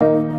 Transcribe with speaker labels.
Speaker 1: you